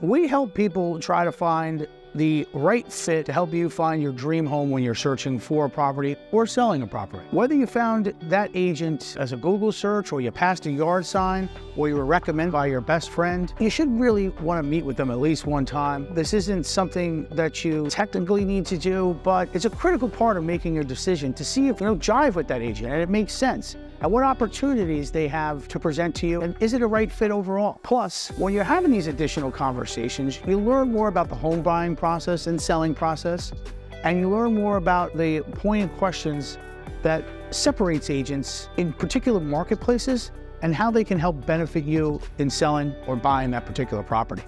We help people try to find the right fit to help you find your dream home when you're searching for a property or selling a property. Whether you found that agent as a Google search or you passed a yard sign or you were recommended by your best friend, you should really want to meet with them at least one time. This isn't something that you technically need to do, but it's a critical part of making your decision to see if you know jive with that agent and it makes sense and what opportunities they have to present to you, and is it a right fit overall? Plus, when you're having these additional conversations, you learn more about the home buying process and selling process, and you learn more about the poignant questions that separates agents in particular marketplaces and how they can help benefit you in selling or buying that particular property.